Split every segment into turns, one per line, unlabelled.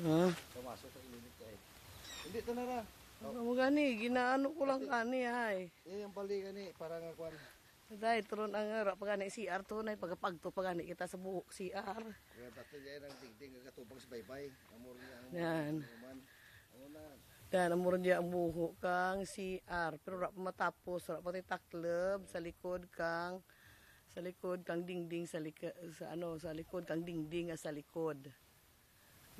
Ha?
Pumasok sa init ka eh. Hindi ito na ra.
Ano mo gani, ginaano ko lang kani ay.
Eh, yung balikan ni, parang ako ano.
Dahil turon ang ara pagani CR to na pagapagto pagani kita sa buhok CR.
Kaya dati dyan ang tingting katupang sa baybay. Amor niya ang
Yan.
Uman. Ano.
Dan amor dia ang buhok kang CR pero ra matapos ra pati taklob sa likod kang sa likod kang dingding sa lika, sa ano sa likod kang dingding nga sa likod.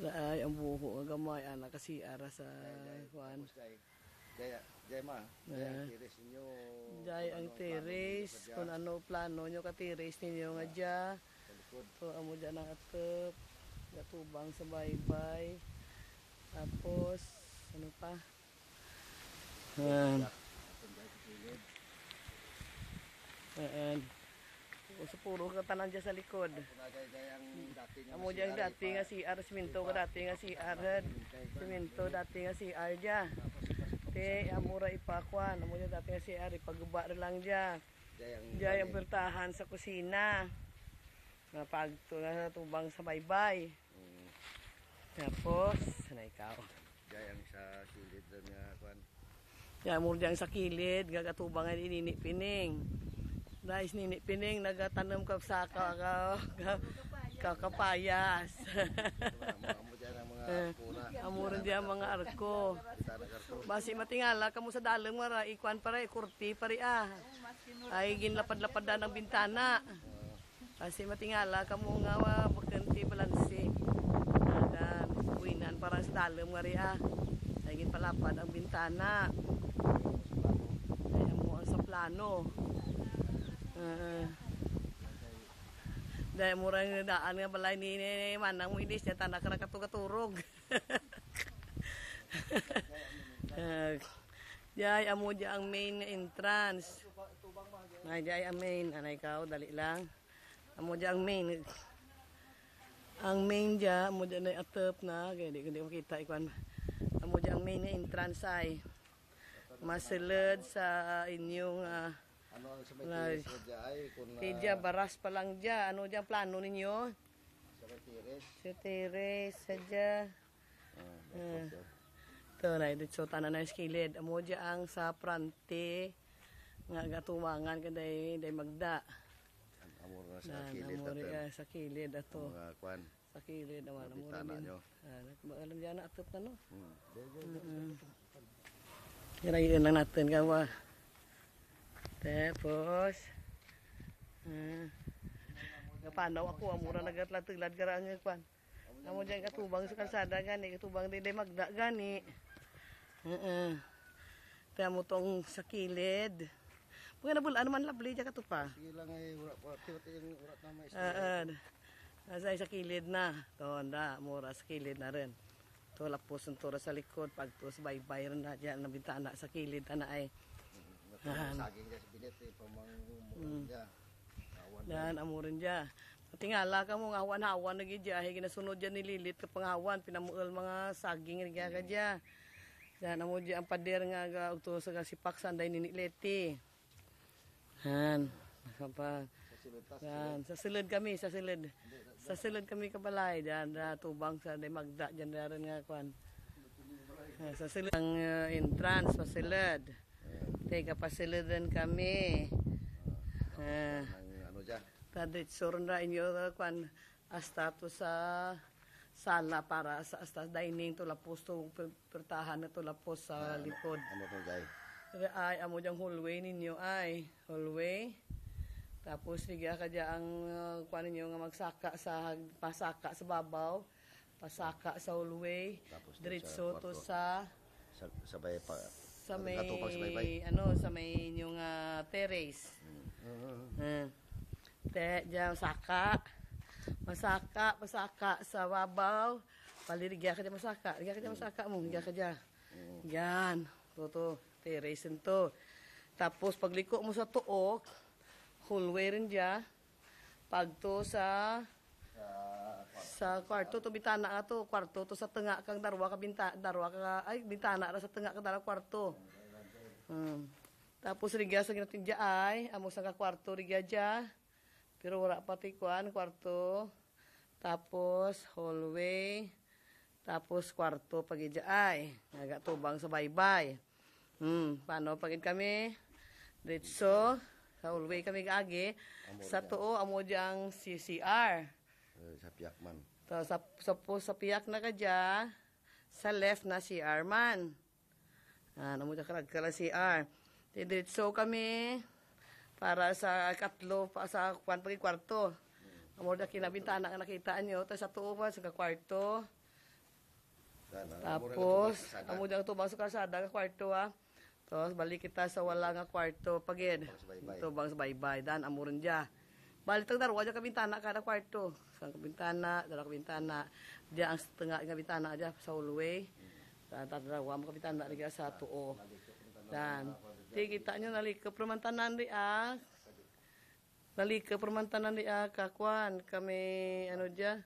Ay ang buhok nga gamay ana ka CR sa kuan.
Jaya, Jaya ma. Jaya, ang tiris ninyo.
Jay ang
Ano, sa
kung ano plano nyo ka teres ninyo nga
likod.
So, amo dyan ang atep, gatubang sa baybay. Tapos, ano pa? Ayan.
Atong dahil sa kilid.
Ayan. O, sa puro ka tanan dyan sa likod. Amo dyan dati nga CR, siminto ka dati nga CR. Siminto dati nga CR dyan. Te, amura ipakwan. Amo dyan dati nga CR, ipaguba rin lang dyan. Diyan yung bertahan sa kusina. Na pagto na tubang sa baybay. Tapos, na ikaw.
Jaya ang sa kilid nga kwan.
Yan mo diyan sa kilid, gagatubangan inini pining. Dahil nini pining, nagatanom ka sa ka, ka, ka,
pura.
Amuran diyan mga arko. Basi matingala kamo sa dalang mara, ikuan pare, kurti pare ah. Ay ginlapad-lapad na ng bintana. Kasi matingala kamo nga wa pagkanti balansi. Dan buinan parang sa dalang mari ah. Ay ginpalapad ang bintana. Ay amo ang sa plano. Uh, dahil murang daan nga balay ni, manang mo niya tanak na katugaturog. Jay, amo dya ang main entrance. Ay, jay ang main. Anay ikaw, dali lang. Amo dya ang main. Ang main dya, amo dya na atop na. Kaya di ko di makita ikwan. Amo dya ang main entrance ay. Masulod sa inyong uh,
Ano ang sa
Ay.
may tiris mo dyan ay kung na
Tidya, baras pa lang dya. Ano dya ang plano ninyo?
sa may tiris.
Si Teres, sadya.
Ah,
Ito na, dito tanan na skilid. Amo dya ang sa prante nga gatumangan kaday day magda.
Amor na sa
Na
kilid natin.
ah, sa kilid ato.
Mga kwan.
Sa kilid naman
Bintana
rin.
nyo.
Ah, alam dyan na atop na no.
Hmm.
Kirayin lang natin gawa. Tapos ah, Kapanaw ako, amura nagatlatulad ka nga kwan. Amo dyan katubang sa kalsada gani, katubang din day magda gani. Uh Kaya mo tong sa kilid. Mga nabulaan naman labli dyan katupa.
Sige lang ay urat pa. Tiwat yung urat na may
Ah, Nasa sa kilid na. To, na, mura sa kilid na rin. To, lapos ang tura sa likod. Pag to, sa baybay rin na dyan, na bintana sa kilid na ay. Dan amurin dya. Tingala ka mo nga hawan-hawan na gidya. Higi nasunod dyan nililit ka panghawan. Pinamuol mga saging rin ka dya. Dan amo dya ang pader nga ga ugto sa sipak sanday ninileti. Han. Kapag
Sa silutas.
Yan, sa silid kami, sa silid. Sa silid kami kabalay, dyan, da, tubang sa day magda, dyan na rin nga kwan. Ah, Sa silid, ang uh, entrance, sa silid. Teka, pasilidan kami.
Ano dyan.
taditsur na inyo, kwan, to sa sala para sa hasta dining to lapos to per- pertahan na to lapos sa likod.
Ano to dyan?
Ay, amo diyang hallway ninyo ay, hallway. Tapos ligya ka dyan ang uh, kuha ninyo nga magsaka sa pasaka sa babaw, pasaka sa hallway,
Tapos doon
diretso
sa
to
kwarto.
sa
Sa, sabay pa.
sa may
Katupang sa baybay.
ano sa may inyong uh, terrace. Uh, te dyan saka. Masaka, masaka sa babaw. Palirigya ka dyan masaka. Ligya ka dyan masaka mo. Ligya ka dyan. Yan. Toto. Terrace yun to. Tapos pagliko mo sa tuok, hallway rin dyan. Pag to sa
Sa
kwarto to bitana nga to kwarto to sa tenga kang darwa ka binta darwa ka ay bitana ra sa tenga ka darwa kwarto hmm. tapos rigya sa ginatin dya ay amo sa ka kwarto rigya dya pero wala pati kuan kwarto tapos hallway Tapos kwarto pag ay. Naga tubang sa baybay. Hmm, paano pagid kami? Diretso, sa hallway kami agi. Sa tuo, amo diyang CCR.
Eh, sa piyak man.
To, sa, sa, po, sa piyak na ka dya, sa left na CR man. Ah, namo dyan karag kala CR. Di diretso kami para sa katlo pa sa kwan pagi kwarto. Amo da kinabintana nga nakita nyo. Tapos sa tuo pa sa kwarto. Tapos, amo dyan tubang sa kalsada kwarto ah. Tapos balik kita sa wala nga kwarto pagid.
Baybay.
Tubang sa baybay. Dan amo rin dya. Balik tag darwa dyan kabintana kada kwarto. Sa kabintana, dala kabintana. Diyan ang tengah nga bintana dyan sa hallway. Dan tadarwa mo kabintana rin sa tuo. Dan, di kita nyo nalikap permantanan di ah. Nalikap permantanan di ah kakwan. Kami ano dyan.